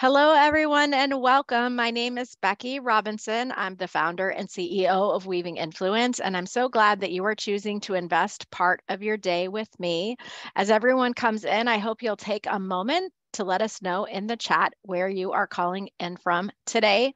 Hello, everyone, and welcome. My name is Becky Robinson. I'm the founder and CEO of Weaving Influence, and I'm so glad that you are choosing to invest part of your day with me. As everyone comes in, I hope you'll take a moment to let us know in the chat where you are calling in from today.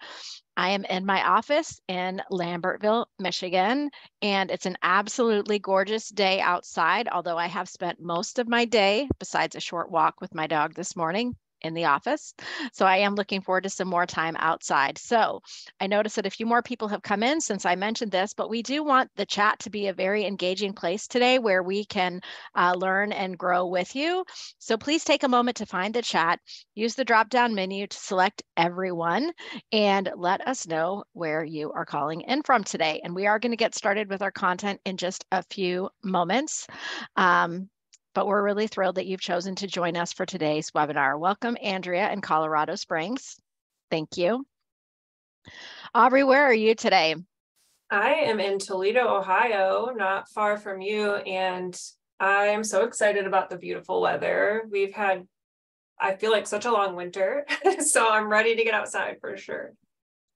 I am in my office in Lambertville, Michigan, and it's an absolutely gorgeous day outside, although I have spent most of my day, besides a short walk with my dog this morning, in the office. So I am looking forward to some more time outside. So I noticed that a few more people have come in since I mentioned this, but we do want the chat to be a very engaging place today where we can uh, learn and grow with you. So please take a moment to find the chat, use the drop down menu to select everyone and let us know where you are calling in from today. And we are going to get started with our content in just a few moments. Um, but we're really thrilled that you've chosen to join us for today's webinar. Welcome, Andrea in Colorado Springs. Thank you. Aubrey, where are you today? I am in Toledo, Ohio, not far from you, and I am so excited about the beautiful weather. We've had, I feel like, such a long winter, so I'm ready to get outside for sure.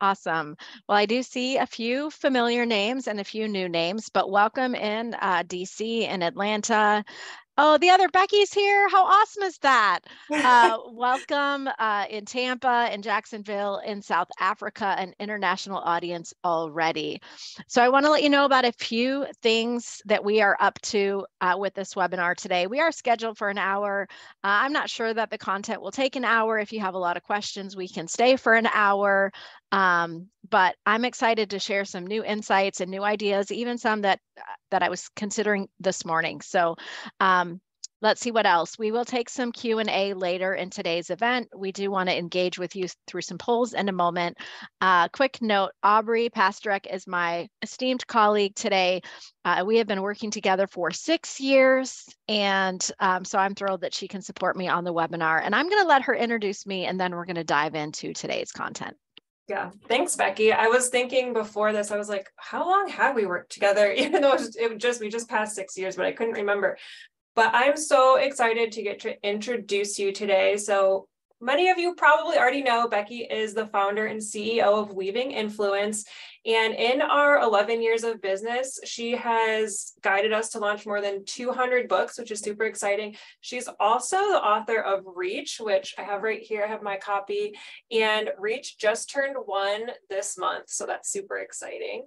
Awesome. Well, I do see a few familiar names and a few new names, but welcome in uh, DC and Atlanta, Oh, the other Becky's here. How awesome is that? Uh, welcome uh, in Tampa, in Jacksonville, in South Africa, an international audience already. So I want to let you know about a few things that we are up to uh, with this webinar today. We are scheduled for an hour. Uh, I'm not sure that the content will take an hour. If you have a lot of questions, we can stay for an hour. Um, but I'm excited to share some new insights and new ideas, even some that that I was considering this morning. So um, let's see what else. We will take some Q&A later in today's event. We do want to engage with you through some polls in a moment. Uh, quick note, Aubrey Pasterek is my esteemed colleague today. Uh, we have been working together for six years, and um, so I'm thrilled that she can support me on the webinar. And I'm going to let her introduce me, and then we're going to dive into today's content. Yeah, thanks, Becky. I was thinking before this, I was like, how long have we worked together? Even though it, was, it just we just passed six years, but I couldn't remember. But I'm so excited to get to introduce you today. So many of you probably already know Becky is the founder and CEO of Weaving Influence. And in our 11 years of business, she has guided us to launch more than 200 books, which is super exciting. She's also the author of Reach, which I have right here. I have my copy. And Reach just turned one this month. So that's super exciting.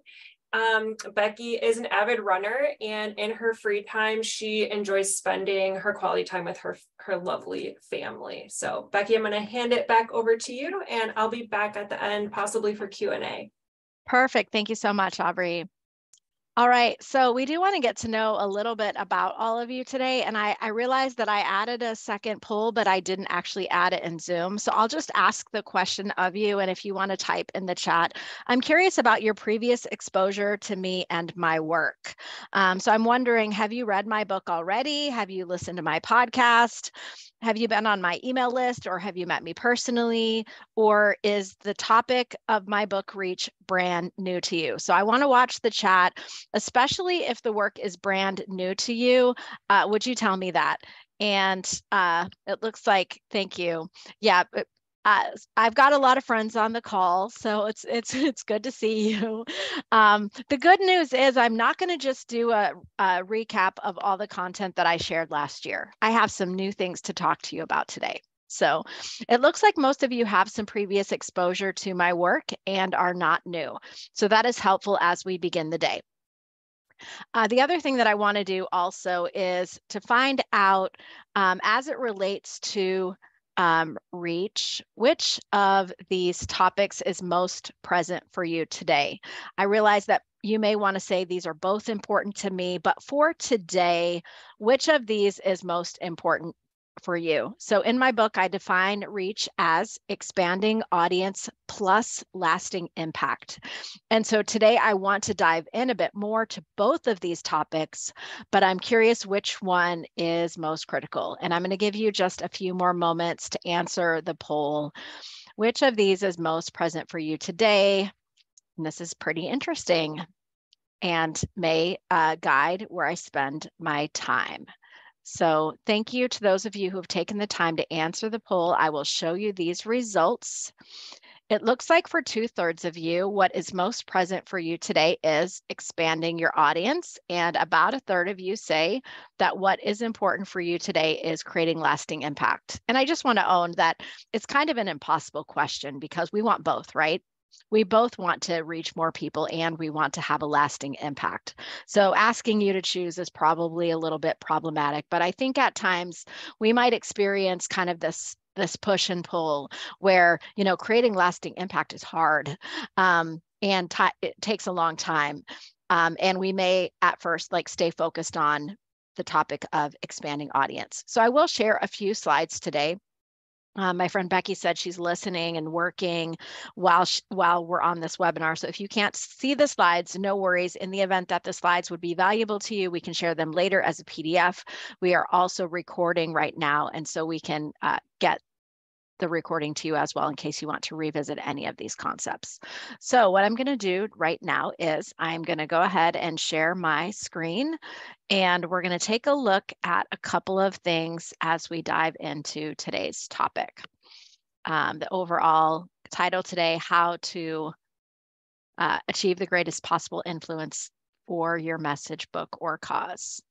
Um, Becky is an avid runner, and in her free time, she enjoys spending her quality time with her her lovely family. So, Becky, I'm going to hand it back over to you, and I'll be back at the end, possibly for Q and A. Perfect. Thank you so much, Aubrey. All right, so we do want to get to know a little bit about all of you today. And I, I realized that I added a second poll, but I didn't actually add it in Zoom. So I'll just ask the question of you. And if you want to type in the chat, I'm curious about your previous exposure to me and my work. Um, so I'm wondering, have you read my book already? Have you listened to my podcast? have you been on my email list or have you met me personally? Or is the topic of my book Reach brand new to you? So I want to watch the chat, especially if the work is brand new to you. Uh, would you tell me that? And uh, it looks like, thank you. Yeah, uh, I've got a lot of friends on the call, so it's it's it's good to see you. Um, the good news is I'm not going to just do a, a recap of all the content that I shared last year. I have some new things to talk to you about today. So it looks like most of you have some previous exposure to my work and are not new. So that is helpful as we begin the day. Uh, the other thing that I want to do also is to find out um, as it relates to um, reach, which of these topics is most present for you today? I realize that you may want to say these are both important to me, but for today, which of these is most important for you. So in my book, I define reach as expanding audience plus lasting impact. And so today I want to dive in a bit more to both of these topics, but I'm curious which one is most critical. And I'm going to give you just a few more moments to answer the poll. Which of these is most present for you today? And this is pretty interesting and may uh, guide where I spend my time. So thank you to those of you who have taken the time to answer the poll. I will show you these results. It looks like for two thirds of you, what is most present for you today is expanding your audience. And about a third of you say that what is important for you today is creating lasting impact. And I just want to own that it's kind of an impossible question because we want both, right? We both want to reach more people and we want to have a lasting impact. So asking you to choose is probably a little bit problematic, but I think at times we might experience kind of this this push and pull where you know creating lasting impact is hard um, and t- it takes a long time um, and we may at first like stay focused on the topic of expanding audience so i will share a few slides today uh, my friend Becky said she's listening and working while she, while we're on this webinar. So if you can't see the slides, no worries. In the event that the slides would be valuable to you, we can share them later as a PDF. We are also recording right now, and so we can uh, get the recording to you as well in case you want to revisit any of these concepts. So what I'm going to do right now is I'm going to go ahead and share my screen and we're going to take a look at a couple of things as we dive into today's topic. Um, the overall title today, how to uh, achieve the greatest possible influence for your message, book, or cause.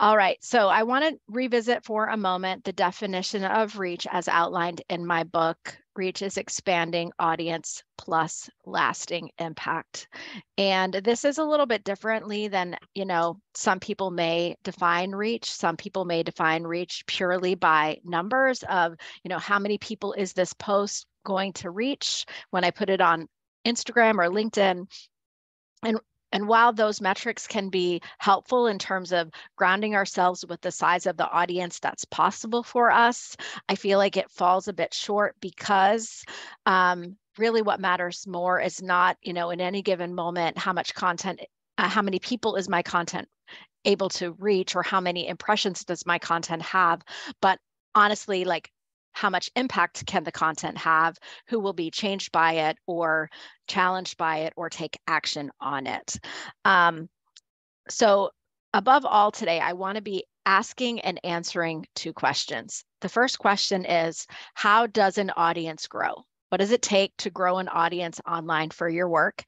All right, so I want to revisit for a moment the definition of reach as outlined in my book. Reach is expanding audience plus lasting impact. And this is a little bit differently than, you know, some people may define reach. Some people may define reach purely by numbers of, you know, how many people is this post going to reach when I put it on Instagram or LinkedIn. And and while those metrics can be helpful in terms of grounding ourselves with the size of the audience that's possible for us, I feel like it falls a bit short because um, really what matters more is not, you know, in any given moment, how much content, uh, how many people is my content able to reach or how many impressions does my content have, but honestly, like how much impact can the content have, who will be changed by it or challenged by it or take action on it. Um, so above all today, I want to be asking and answering two questions. The first question is, how does an audience grow? What does it take to grow an audience online for your work?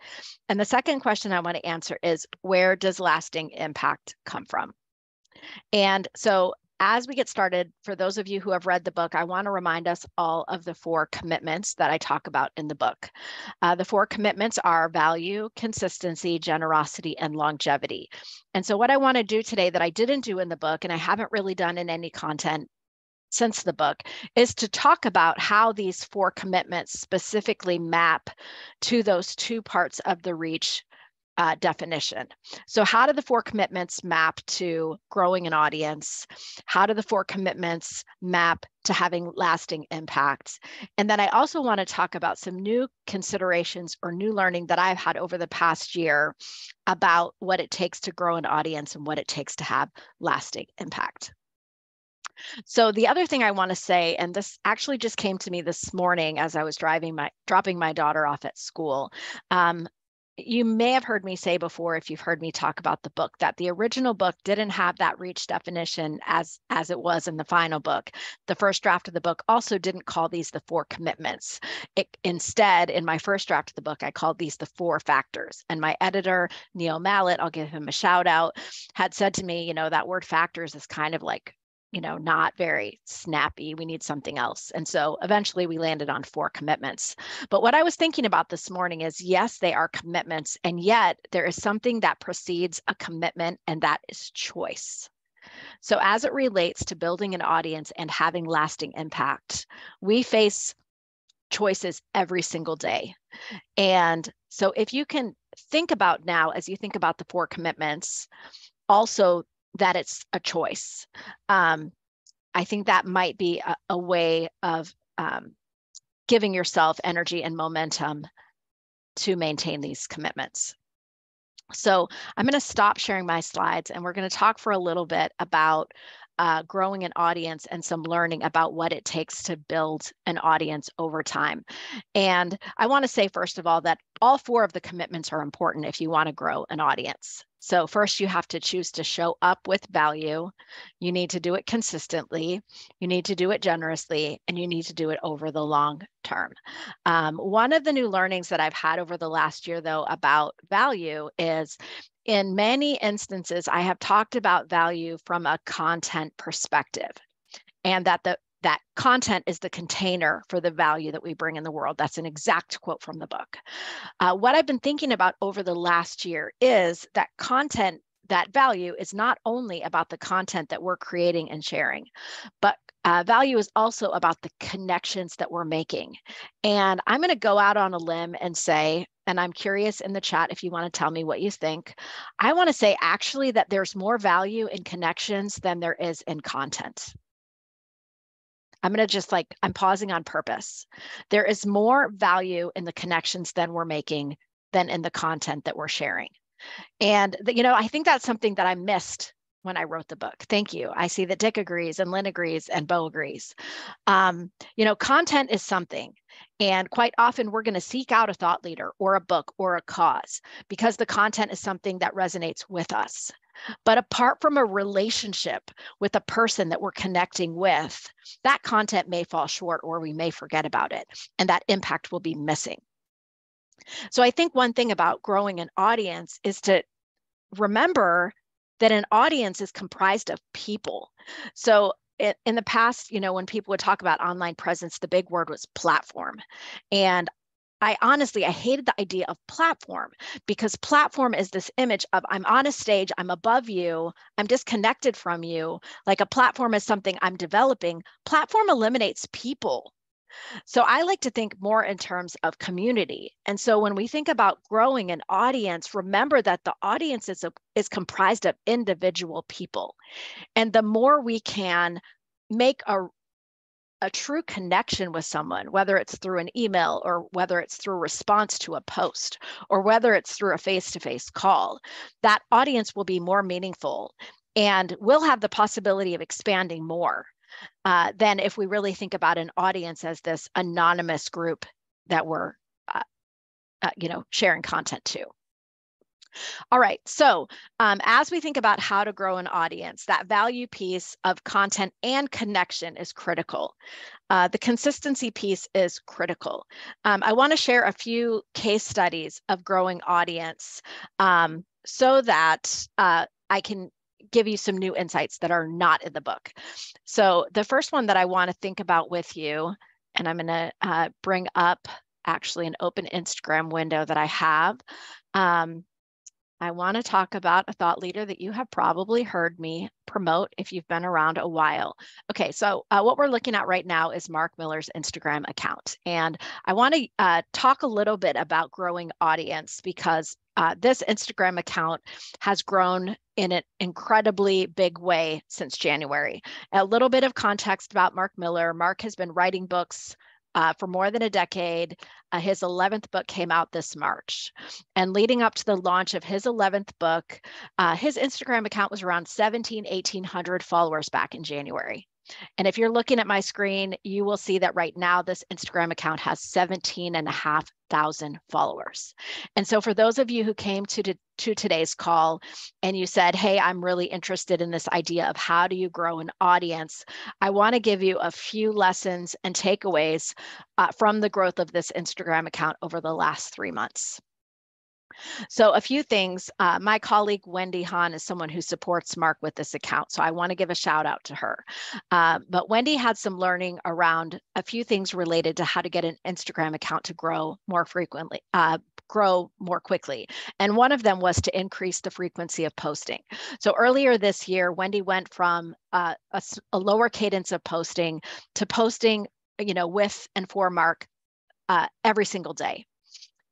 And the second question I want to answer is, where does lasting impact come from? And so as we get started, for those of you who have read the book, I want to remind us all of the four commitments that I talk about in the book. Uh, the four commitments are value, consistency, generosity, and longevity. And so, what I want to do today that I didn't do in the book, and I haven't really done in any content since the book is to talk about how these four commitments specifically map to those two parts of the reach uh, definition. So, how do the four commitments map to growing an audience? How do the four commitments map to having lasting impacts? And then I also want to talk about some new considerations or new learning that I've had over the past year about what it takes to grow an audience and what it takes to have lasting impact. So the other thing I want to say, and this actually just came to me this morning as I was driving my dropping my daughter off at school. Um, you may have heard me say before if you've heard me talk about the book that the original book didn't have that reach definition as as it was in the final book. The first draft of the book also didn't call these the four commitments. It, instead in my first draft of the book i called these the four factors. And my editor neil mallet i'll give him a shout out had said to me you know that word factors is kind of like you know, not very snappy. We need something else. And so eventually we landed on four commitments. But what I was thinking about this morning is yes, they are commitments. And yet there is something that precedes a commitment, and that is choice. So, as it relates to building an audience and having lasting impact, we face choices every single day. And so, if you can think about now, as you think about the four commitments, also that it's a choice. Um, I think that might be a, a way of um, giving yourself energy and momentum to maintain these commitments. So I'm going to stop sharing my slides and we're going to talk for a little bit about uh, growing an audience and some learning about what it takes to build an audience over time. And I want to say, first of all, that all four of the commitments are important if you want to grow an audience. So, first, you have to choose to show up with value. You need to do it consistently. You need to do it generously, and you need to do it over the long term. Um, one of the new learnings that I've had over the last year, though, about value is in many instances, I have talked about value from a content perspective and that the that content is the container for the value that we bring in the world. That's an exact quote from the book. Uh, what I've been thinking about over the last year is that content, that value is not only about the content that we're creating and sharing, but uh, value is also about the connections that we're making. And I'm going to go out on a limb and say, and I'm curious in the chat if you want to tell me what you think. I want to say actually that there's more value in connections than there is in content. I'm going to just like, I'm pausing on purpose. There is more value in the connections than we're making than in the content that we're sharing. And, the, you know, I think that's something that I missed when I wrote the book. Thank you. I see that Dick agrees and Lynn agrees and Bo agrees. Um, you know, content is something. And quite often we're going to seek out a thought leader or a book or a cause because the content is something that resonates with us. But apart from a relationship with a person that we're connecting with, that content may fall short or we may forget about it, and that impact will be missing. So I think one thing about growing an audience is to remember that an audience is comprised of people. So in the past, you know, when people would talk about online presence, the big word was platform. And I honestly, I hated the idea of platform because platform is this image of I'm on a stage, I'm above you, I'm disconnected from you. Like a platform is something I'm developing. Platform eliminates people. So I like to think more in terms of community. And so when we think about growing an audience, remember that the audience is, a, is comprised of individual people. And the more we can make a a true connection with someone, whether it's through an email or whether it's through response to a post or whether it's through a face to face call, that audience will be more meaningful and we'll have the possibility of expanding more uh, than if we really think about an audience as this anonymous group that we're, uh, uh, you know, sharing content to. All right. So, um, as we think about how to grow an audience, that value piece of content and connection is critical. Uh, the consistency piece is critical. Um, I want to share a few case studies of growing audience um, so that uh, I can give you some new insights that are not in the book. So, the first one that I want to think about with you, and I'm going to uh, bring up actually an open Instagram window that I have. Um, I want to talk about a thought leader that you have probably heard me promote if you've been around a while. Okay, so uh, what we're looking at right now is Mark Miller's Instagram account. And I want to uh, talk a little bit about growing audience because uh, this Instagram account has grown in an incredibly big way since January. A little bit of context about Mark Miller Mark has been writing books uh, for more than a decade. Uh, his 11th book came out this March. And leading up to the launch of his 11th book, uh, his Instagram account was around 17, 1800 followers back in January. And if you're looking at my screen, you will see that right now this Instagram account has 17 and a half thousand followers. And so for those of you who came to, to, to today's call and you said, hey, I'm really interested in this idea of how do you grow an audience, I want to give you a few lessons and takeaways uh, from the growth of this Instagram account over the last three months. So a few things. Uh, my colleague Wendy Hahn is someone who supports Mark with this account, so I want to give a shout out to her. Uh, but Wendy had some learning around a few things related to how to get an Instagram account to grow more frequently, uh, grow more quickly. And one of them was to increase the frequency of posting. So earlier this year, Wendy went from uh, a, a lower cadence of posting to posting, you know, with and for Mark uh, every single day.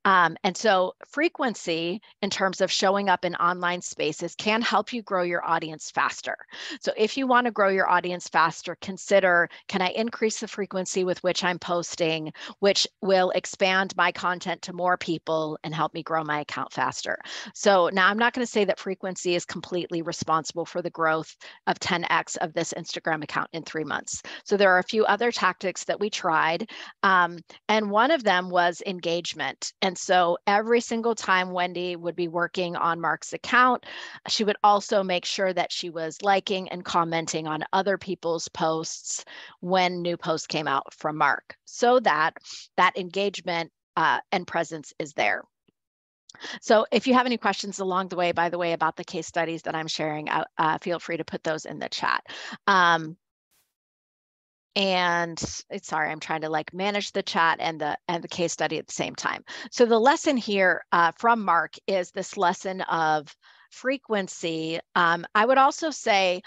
Um, and so, frequency in terms of showing up in online spaces can help you grow your audience faster. So, if you want to grow your audience faster, consider can I increase the frequency with which I'm posting, which will expand my content to more people and help me grow my account faster. So, now I'm not going to say that frequency is completely responsible for the growth of 10x of this Instagram account in three months. So, there are a few other tactics that we tried. Um, and one of them was engagement. And And so every single time Wendy would be working on Mark's account, she would also make sure that she was liking and commenting on other people's posts when new posts came out from Mark so that that engagement uh, and presence is there. So if you have any questions along the way, by the way, about the case studies that I'm sharing, uh, uh, feel free to put those in the chat. Um, and sorry, I'm trying to like manage the chat and the and the case study at the same time. So the lesson here uh, from Mark is this lesson of frequency. Um, I would also say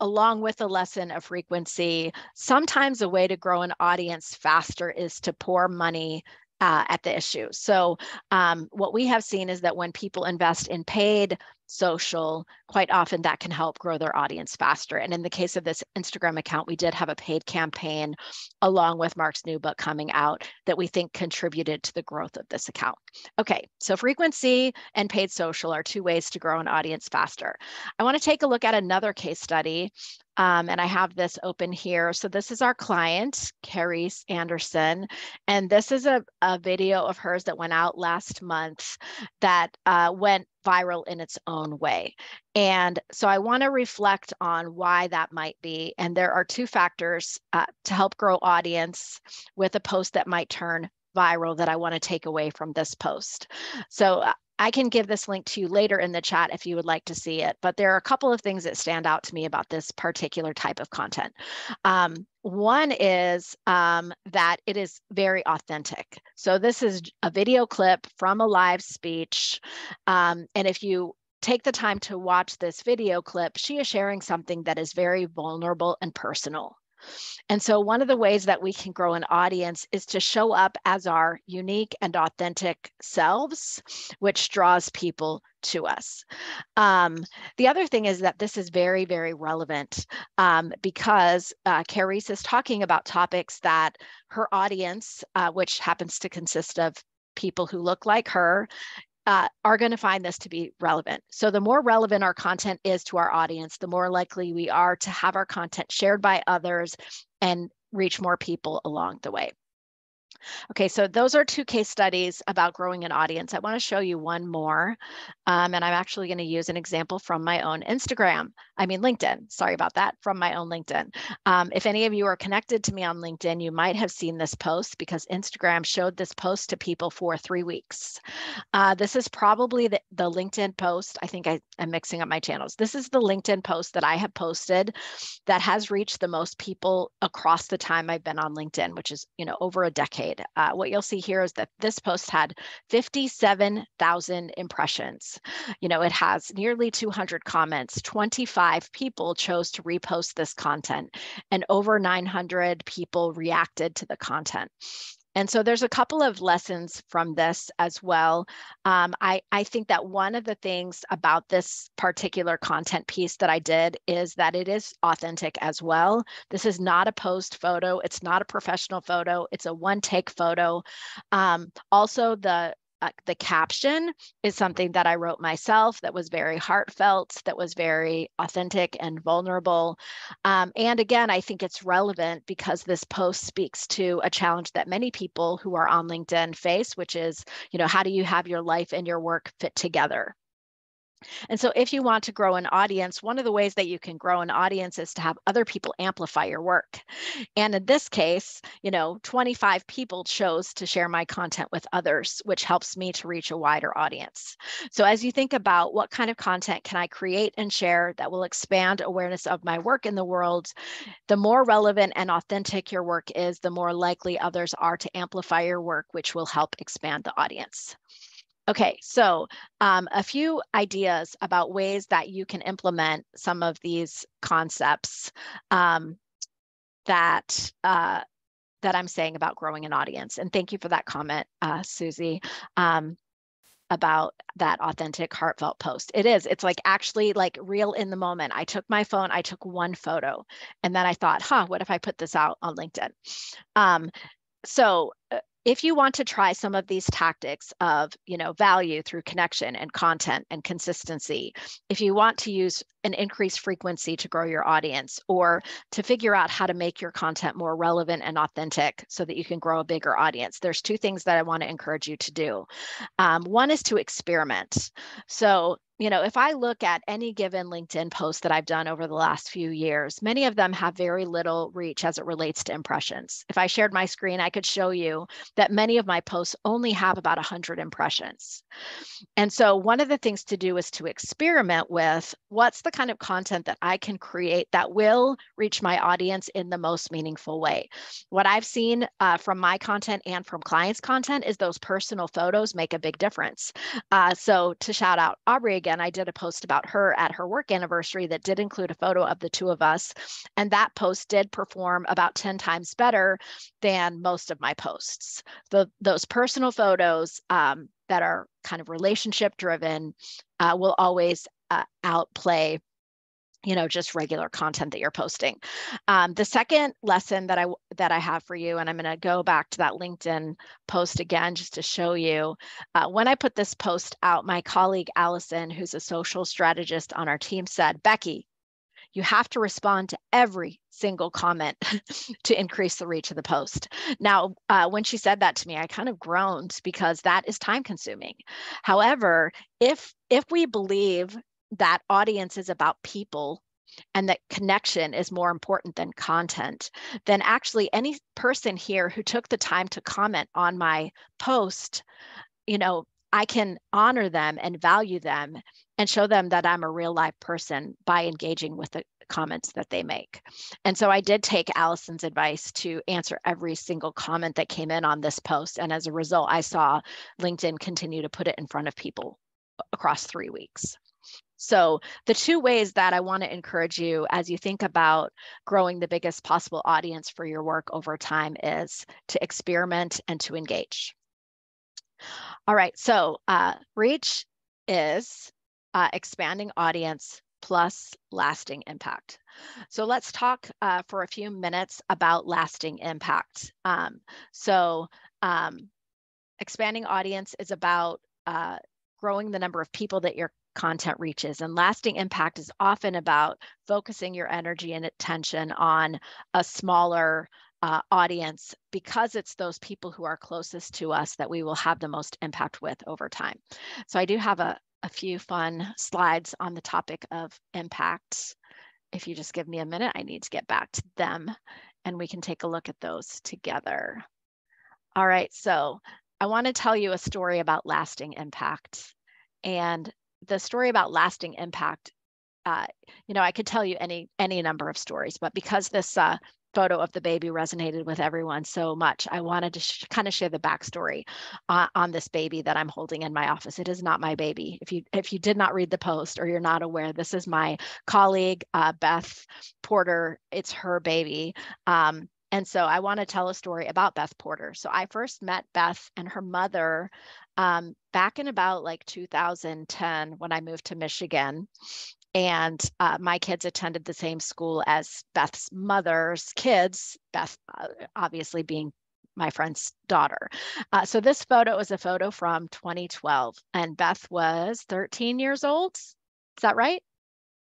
along with the lesson of frequency, sometimes a way to grow an audience faster is to pour money uh, at the issue. So, um, what we have seen is that when people invest in paid social, quite often that can help grow their audience faster. And in the case of this Instagram account, we did have a paid campaign along with Mark's new book coming out that we think contributed to the growth of this account. Okay, so frequency and paid social are two ways to grow an audience faster. I want to take a look at another case study um, and I have this open here. So this is our client, Carice Anderson. And this is a, a video of hers that went out last month that uh, went viral in its own way. And so I want to reflect on why that might be. And there are two factors uh, to help grow audience with a post that might turn viral that I want to take away from this post. So uh, I can give this link to you later in the chat if you would like to see it, but there are a couple of things that stand out to me about this particular type of content. Um, one is um, that it is very authentic. So this is a video clip from a live speech. Um, and if you take the time to watch this video clip, she is sharing something that is very vulnerable and personal. And so, one of the ways that we can grow an audience is to show up as our unique and authentic selves, which draws people to us. Um, the other thing is that this is very, very relevant um, because uh, Carice is talking about topics that her audience, uh, which happens to consist of people who look like her uh, are going to find this to be relevant. So, the more relevant our content is to our audience, the more likely we are to have our content shared by others and reach more people along the way. Okay, so those are two case studies about growing an audience. I want to show you one more, um, and I'm actually going to use an example from my own Instagram. I mean, LinkedIn. Sorry about that, from my own LinkedIn. Um, if any of you are connected to me on LinkedIn, you might have seen this post because Instagram showed this post to people for three weeks. Uh, this is probably the, the LinkedIn post. I think I am mixing up my channels. This is the LinkedIn post that I have posted that has reached the most people across the time I've been on LinkedIn, which is you know over a decade. Uh, what you'll see here is that this post had 57,000 impressions. You know, it has nearly 200 comments. 25 people chose to repost this content, and over 900 people reacted to the content. And so there's a couple of lessons from this as well. Um, I, I think that one of the things about this particular content piece that I did is that it is authentic as well. This is not a post photo. It's not a professional photo. It's a one take photo. Um, also, the uh, the caption is something that I wrote myself that was very heartfelt, that was very authentic and vulnerable. Um, and again, I think it's relevant because this post speaks to a challenge that many people who are on LinkedIn face, which is, you know, how do you have your life and your work fit together? And so, if you want to grow an audience, one of the ways that you can grow an audience is to have other people amplify your work. And in this case, you know, 25 people chose to share my content with others, which helps me to reach a wider audience. So, as you think about what kind of content can I create and share that will expand awareness of my work in the world, the more relevant and authentic your work is, the more likely others are to amplify your work, which will help expand the audience. Okay, so um, a few ideas about ways that you can implement some of these concepts um, that uh, that I'm saying about growing an audience. And thank you for that comment, uh, Susie. Um, about that authentic heartfelt post it is it's like actually like real in the moment i took my phone i took one photo and then i thought huh what if i put this out on linkedin um, so uh, if you want to try some of these tactics of you know value through connection and content and consistency if you want to use an increased frequency to grow your audience or to figure out how to make your content more relevant and authentic so that you can grow a bigger audience there's two things that i want to encourage you to do. Um, one is to experiment. So you know, if I look at any given LinkedIn post that I've done over the last few years, many of them have very little reach as it relates to impressions. If I shared my screen, I could show you that many of my posts only have about 100 impressions. And so, one of the things to do is to experiment with what's the kind of content that I can create that will reach my audience in the most meaningful way. What I've seen uh, from my content and from clients' content is those personal photos make a big difference. Uh, so, to shout out Aubrey again, again, I did a post about her at her work anniversary that did include a photo of the two of us. And that post did perform about 10 times better than most of my posts. The, those personal photos um, that are kind of relationship driven uh, will always uh, outplay you know just regular content that you're posting um, the second lesson that i that i have for you and i'm going to go back to that linkedin post again just to show you uh, when i put this post out my colleague allison who's a social strategist on our team said becky you have to respond to every single comment to increase the reach of the post. Now, uh, when she said that to me, I kind of groaned because that is time consuming. However, if if we believe that audience is about people and that connection is more important than content, then actually any person here who took the time to comment on my post, you know, I can honor them and value them and show them that I'm a real life person by engaging with the comments that they make. And so I did take Allison's advice to answer every single comment that came in on this post. And as a result, I saw LinkedIn continue to put it in front of people across three weeks. So, the two ways that I want to encourage you as you think about growing the biggest possible audience for your work over time is to experiment and to engage. All right, so uh, reach is uh, expanding audience plus lasting impact. So let's talk uh, for a few minutes about lasting impact. Um, so um, expanding audience is about uh, growing the number of people that you're content reaches. And lasting impact is often about focusing your energy and attention on a smaller uh, audience because it's those people who are closest to us that we will have the most impact with over time. So I do have a, a few fun slides on the topic of impact. If you just give me a minute, I need to get back to them and we can take a look at those together. All right, so I want to tell you a story about lasting impact. And the story about lasting impact uh, you know i could tell you any any number of stories but because this uh, photo of the baby resonated with everyone so much i wanted to sh- kind of share the backstory uh, on this baby that i'm holding in my office. It is not my baby. If you if you did not read the post or you're not aware this is my colleague uh, beth porter. It's her baby. Um, and so I want to tell a story about Beth Porter. So I first met Beth and her mother um, back in about like 2010 when I moved to Michigan. And uh, my kids attended the same school as Beth's mother's kids, Beth uh, obviously being my friend's daughter. Uh, so this photo is a photo from 2012, and Beth was 13 years old. Is that right?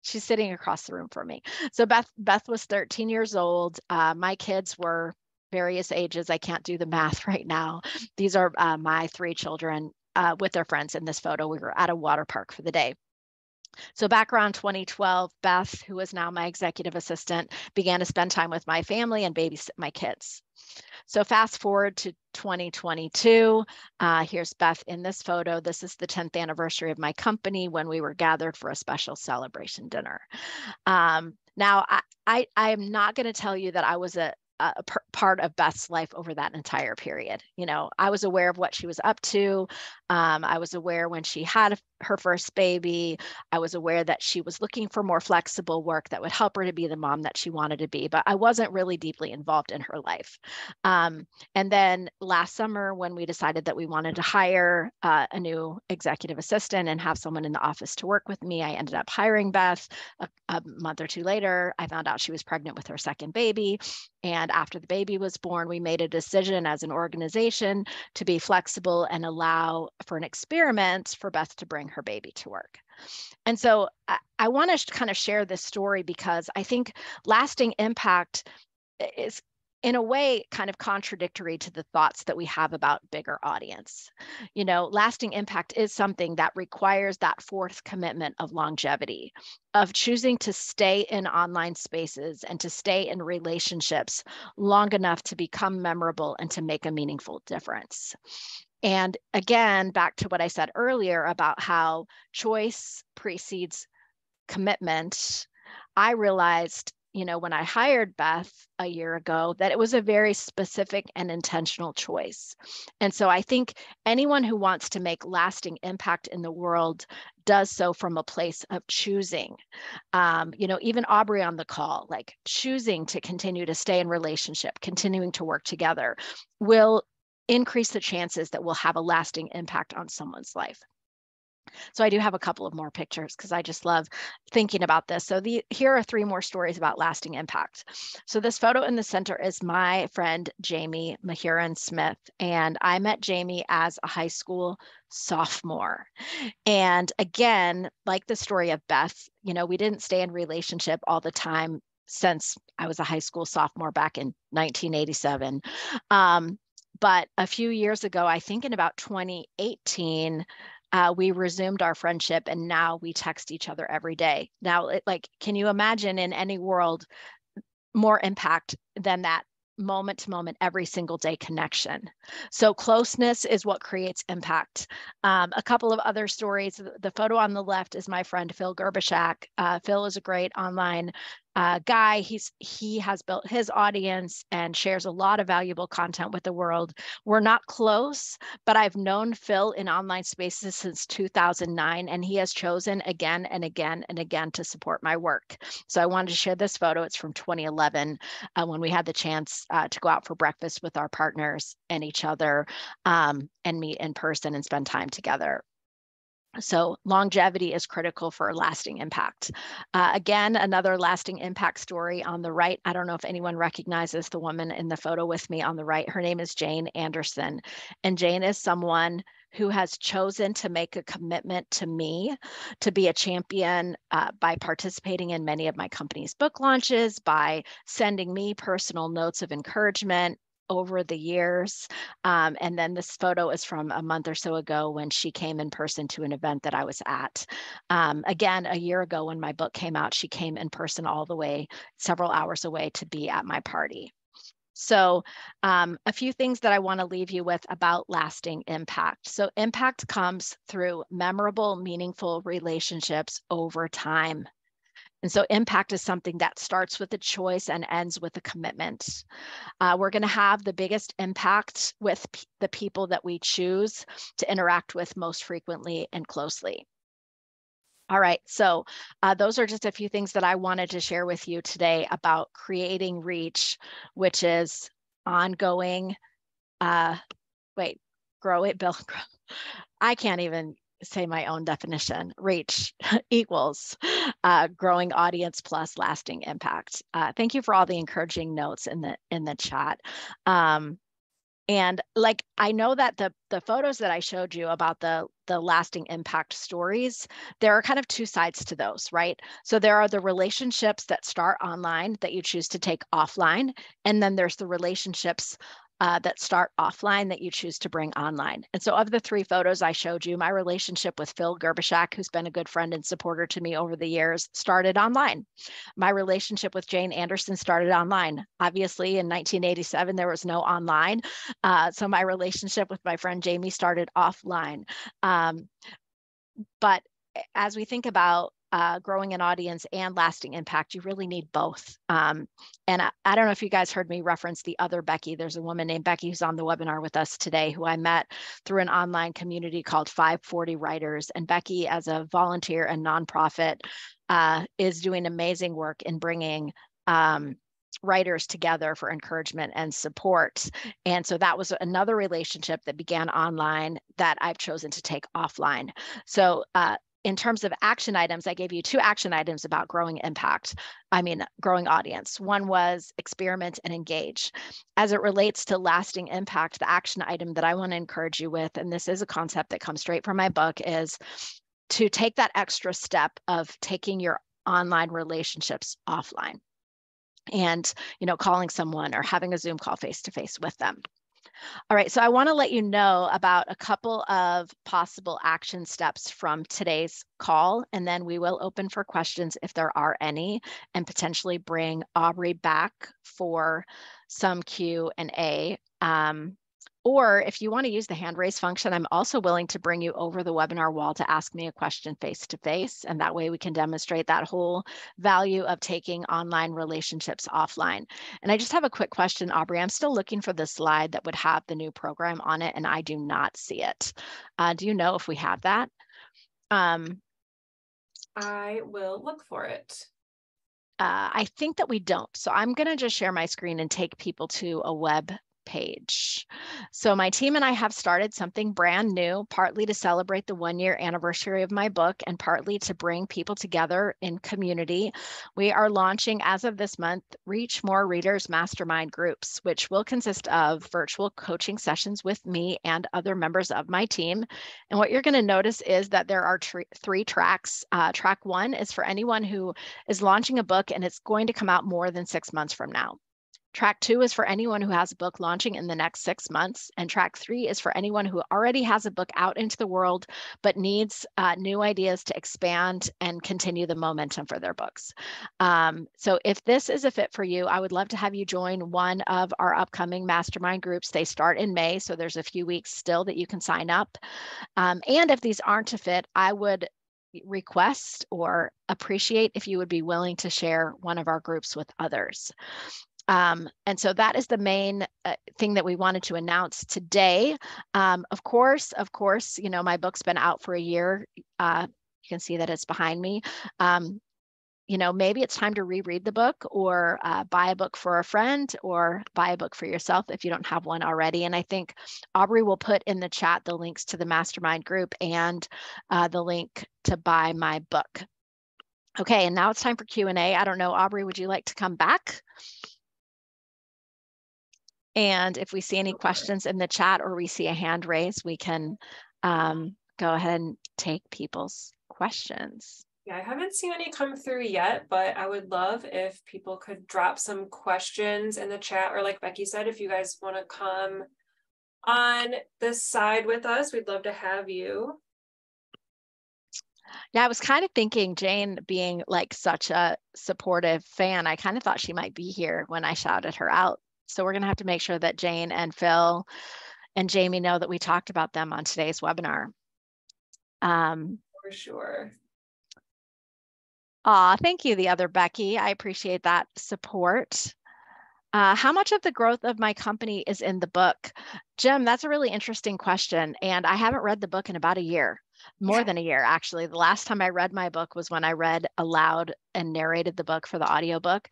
She's sitting across the room from me. So Beth Beth was 13 years old. Uh, my kids were various ages. I can't do the math right now. These are uh, my three children uh, with their friends in this photo. We were at a water park for the day. So back around 2012, Beth, who is now my executive assistant, began to spend time with my family and babysit my kids. So fast forward to 2022. Uh, here's Beth in this photo. This is the 10th anniversary of my company when we were gathered for a special celebration dinner. Um, now, I, I, I'm not going to tell you that I was a, a part of Beth's life over that entire period. You know, I was aware of what she was up to. Um, I was aware when she had her first baby. I was aware that she was looking for more flexible work that would help her to be the mom that she wanted to be, but I wasn't really deeply involved in her life. Um, and then last summer, when we decided that we wanted to hire uh, a new executive assistant and have someone in the office to work with me, I ended up hiring Beth. A, a month or two later, I found out she was pregnant with her second baby. And after the baby baby was born, we made a decision as an organization to be flexible and allow for an experiment for Beth to bring her baby to work. And so I, I want to kind of share this story because I think lasting impact is in a way kind of contradictory to the thoughts that we have about bigger audience. You know lasting impact is something that requires that fourth commitment of longevity of choosing to stay in online spaces and to stay in relationships long enough to become memorable and to make a meaningful difference. And again back to what i said earlier about how choice precedes commitment i realized you know, when I hired Beth a year ago, that it was a very specific and intentional choice. And so I think anyone who wants to make lasting impact in the world does so from a place of choosing. Um, you know, even Aubrey on the call, like choosing to continue to stay in relationship, continuing to work together will increase the chances that we'll have a lasting impact on someone's life. So I do have a couple of more pictures because I just love thinking about this. So the here are three more stories about lasting impact. So this photo in the center is my friend Jamie Mahurin Smith. And I met Jamie as a high school sophomore. And again, like the story of Beth, you know, we didn't stay in relationship all the time since I was a high school sophomore back in 1987. Um, but a few years ago, I think in about 2018, uh, we resumed our friendship and now we text each other every day. Now, it, like, can you imagine in any world more impact than that moment to moment, every single day connection. So closeness is what creates impact. Um, a couple of other stories. The photo on the left is my friend Phil Gerbyshak. Uh, Phil is a great online uh, guy. He's he has built his audience and shares a lot of valuable content with the world. We're not close, but I've known Phil in online spaces since 2009, and he has chosen again and again and again to support my work. So I wanted to share this photo. It's from 2011 uh, when we had the chance uh, to go out for breakfast with our partners and each other um, and meet in person and spend time together. So longevity is critical for lasting impact. Uh, again, another lasting impact story on the right. I don't know if anyone recognizes the woman in the photo with me on the right. Her name is Jane Anderson. And Jane is someone who has chosen to make a commitment to me to be a champion uh, by participating in many of my company's book launches, by sending me personal notes of encouragement, over the years. Um, and then this photo is from a month or so ago when she came in person to an event that I was at. Um, again, a year ago when my book came out, she came in person all the way, several hours away to be at my party. So, um, a few things that I want to leave you with about lasting impact. So, impact comes through memorable, meaningful relationships over time. And so impact is something that starts with a choice and ends with a commitment. Uh, we're going to have the biggest impact with p- the people that we choose to interact with most frequently and closely. All right, so uh, those are just a few things that I wanted to share with you today about creating reach, which is ongoing. Uh, wait, grow it, Bill. I can't even say my own definition reach equals uh, growing audience plus lasting impact. Uh, thank you for all the encouraging notes in the in the chat. Um, and like i know that the the photos that i showed you about the the lasting impact stories there are kind of two sides to those right? So there are the relationships that start online that you choose to take offline and then there's the relationships uh, that start offline that you choose to bring online. And so, of the three photos I showed you, my relationship with Phil Gerbyshak, who's been a good friend and supporter to me over the years, started online. My relationship with Jane Anderson started online. Obviously, in 1987, there was no online. Uh, so, my relationship with my friend Jamie started offline. Um, but as we think about uh, growing an audience and lasting impact, you really need both. Um, and I, I, don't know if you guys heard me reference the other Becky. There's a woman named Becky who's on the webinar with us today who I met through an online community called 540 Writers. And Becky, as a volunteer and nonprofit, uh, is doing amazing work in bringing um, writers together for encouragement and support. And so that was another relationship that began online that I've chosen to take offline. So uh, in terms of action items, I gave you two action items about growing impact. I mean, growing audience. One was experiment and engage. As it relates to lasting impact, the action item that I want to encourage you with, and this is a concept that comes straight from my book, is to take that extra step of taking your online relationships offline and you know calling someone or having a zoom call face to face with them all right, so I want to let you know about a couple of possible action steps from today's call, and then we will open for questions if there are any, and potentially bring Aubrey back for some Q and A. Um, or if you want to use the hand raise function, I'm also willing to bring you over the webinar wall to ask me a question face to face. And that way we can demonstrate that whole value of taking online relationships offline. And I just have a quick question, Aubrey. I'm still looking for the slide that would have the new program on it, and I do not see it. Uh, do you know if we have that? Um, I will look for it. Uh, I think that we don't. So I'm going to just share my screen and take people to a web page. So my team and I have started something brand new, partly to celebrate the one year anniversary of my book and partly to bring people together in community. We are launching as of this month, Reach More Readers Mastermind Groups, which will consist of virtual coaching sessions with me and other members of my team. And what you're going to notice is that there are tr three tracks. Uh, track one is for anyone who is launching a book and it's going to come out more than six months from now. Track two is for anyone who has a book launching in the next six months. And track three is for anyone who already has a book out into the world, but needs uh, new ideas to expand and continue the momentum for their books. Um, so if this is a fit for you, I would love to have you join one of our upcoming mastermind groups. They start in May, so there's a few weeks still that you can sign up. Um, and if these aren't a fit, I would request or appreciate if you would be willing to share one of our groups with others. Um, and so that is the main uh, thing that we wanted to announce today. Um, of course, of course, you know, my book's been out for a year. Uh, you can see that it's behind me. Um, you know, maybe it's time to reread the book or uh, buy a book for a friend or buy a book for yourself if you don't have one already. And I think Aubrey will put in the chat the links to the mastermind group and uh, the link to buy my book. Okay, and now it's time for Q&A. I don't know, Aubrey, would you like to come back? And if we see any questions in the chat or we see a hand raised, we can um, go ahead and take people's questions. Yeah, I haven't seen any come through yet, but I would love if people could drop some questions in the chat, or like Becky said, if you guys want to come on this side with us, we'd love to have you. Yeah, I was kind of thinking Jane being like such a supportive fan, I kind of thought she might be here when I shouted her out so we're going to have to make sure that Jane and Phil and Jamie know that we talked about them on today's webinar. Um, For sure. Aw, thank you, the other Becky. I appreciate that support. Uh, how much of the growth of my company is in the book? Jim, that's a really interesting question. And I haven't read the book in about a year, more than a year, actually. The last time I read my book was when I read aloud and narrated the book for the audiobook.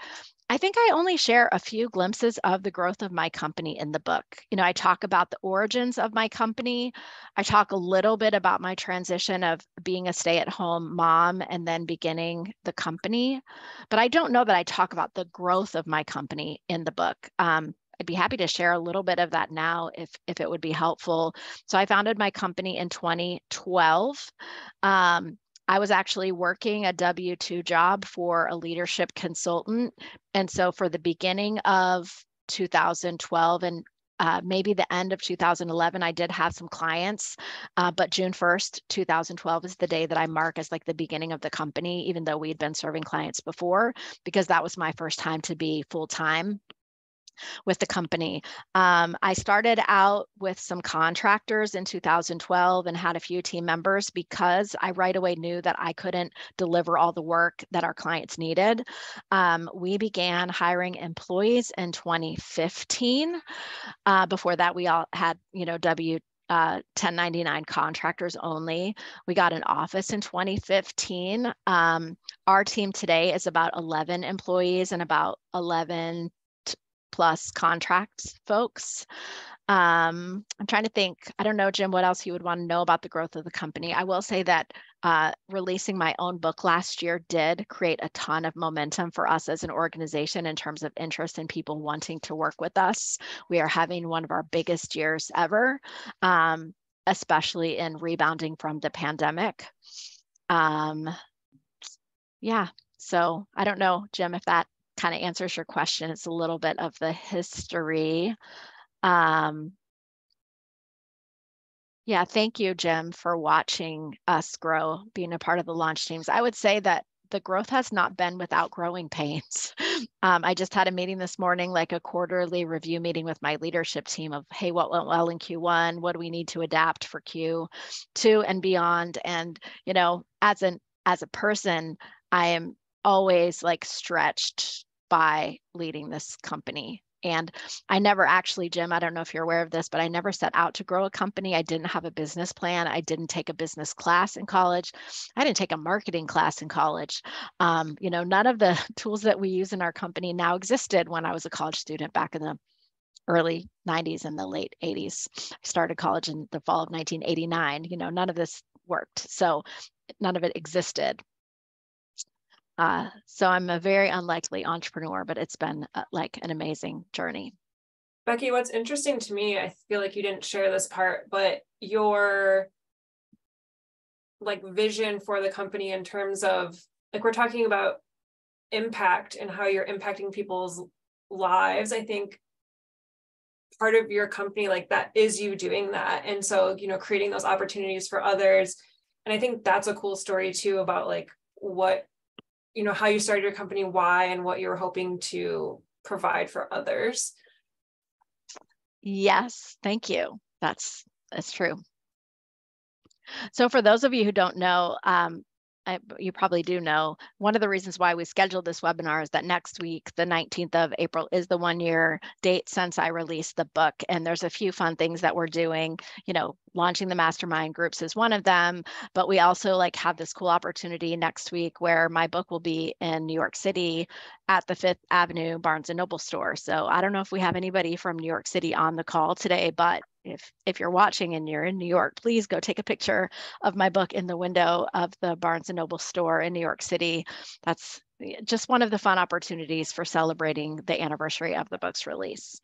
I think I only share a few glimpses of the growth of my company in the book. You know, I talk about the origins of my company. I talk a little bit about my transition of being a stay at home mom and then beginning the company. But I don't know that I talk about the growth of my company in the book. Um, I'd be happy to share a little bit of that now if, if it would be helpful. So I founded my company in 2012. Um, I was actually working a W 2 job for a leadership consultant. And so for the beginning of 2012 and uh, maybe the end of 2011, I did have some clients, uh, but June 1st, 2012 is the day that I mark as like the beginning of the company, even though we'd been serving clients before, because that was my first time to be full time with the company. Um, I started out with some contractors in 2012 and had a few team members because I right away knew that I couldn't deliver all the work that our clients needed. Um, we began hiring employees in 2015. Uh, before that, we all had, you know, W uh, 1099 contractors only. We got an office in 2015. Um, our team today is about 11 employees and about 11 plus contract folks. Um, I'm trying to think, I don't know, Jim, what else you would want to know about the growth of the company. I will say that uh, releasing my own book last year did create a ton of momentum for us as an organization in terms of interest in people wanting to work with us. We are having one of our biggest years ever, um, especially in rebounding from the pandemic. Um, yeah, so I don't know, Jim, if that kind of answers your question. It's a little bit of the history. Um, yeah, thank you, Jim, for watching us grow, being a part of the launch teams. I would say that the growth has not been without growing pains. Um, I just had a meeting this morning, like a quarterly review meeting with my leadership team of, hey, what went well in Q1? What do we need to adapt for Q2 and beyond? And you know, as an as a person, I am always like stretched by leading this company. And I never actually, Jim, I don't know if you're aware of this, but I never set out to grow a company. I didn't have a business plan. I didn't take a business class in college. I didn't take a marketing class in college. Um, you know, none of the tools that we use in our company now existed when I was a college student back in the early 90s and the late 80s. I started college in the fall of 1989. You know, none of this worked. So none of it existed. Uh, so I'm a very unlikely entrepreneur, but it's been uh, like an amazing journey. Becky, what's interesting to me, I feel like you didn't share this part, but your like vision for the company in terms of like we're talking about impact and how you're impacting people's lives. I think part of your company like that is you doing that. And so, you know, creating those opportunities for others. And I think that's a cool story too about like what you know how you started your company why and what you were hoping to provide for others yes thank you that's that's true so for those of you who don't know um, I, you probably do know, one of the reasons why we scheduled this webinar is that next week, the 19th of April, is the one year date since I released the book. And there's a few fun things that we're doing. You know, launching the mastermind groups is one of them, but we also like have this cool opportunity next week where my book will be in New York City at the Fifth Avenue Barnes and Noble store. So I don't know if we have anybody from New York City on the call today, but if if you're watching and you're in New York, please go take a picture of my book in the window of the Barnes and Noble store in New York City. That's just one of the fun opportunities for celebrating the anniversary of the book's release.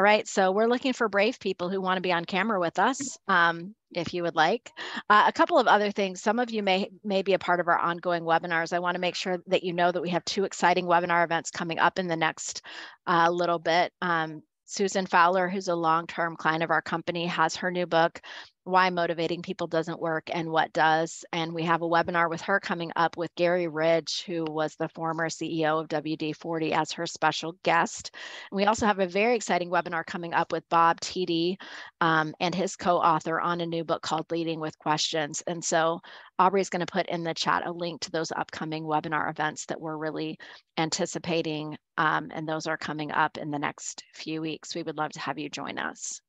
All right, so we're looking for brave people who want to be on camera with us, um, if you would like. Uh, a couple of other things. Some of you may may be a part of our ongoing webinars. I want to make sure that you know that we have two exciting webinar events coming up in the next uh, little bit. Um, Susan Fowler, who's a long-term client of our company, has her new book, why motivating people doesn't work and what does. And we have a webinar with her coming up with Garry Ridge, who was the former CEO of WD 40 as her special guest. And we also have a very exciting webinar coming up with Bob Tiede um, and his co-author on a new book called Leading with Questions. And so Aubrey is going to put in the chat a link to those upcoming webinar events that we're really anticipating. Um, and those are coming up in the next few weeks. We would love to have you join us.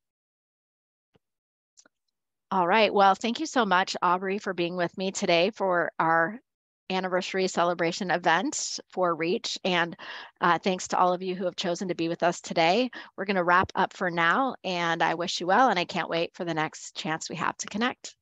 All right. Well, thank you so much, Aubrey, for being with me today for our anniversary celebration event for Reach. And uh, thanks to all of you who have chosen to be with us today. We're going to wrap up for now, and I wish you well, and I can't wait for the next chance we have to connect.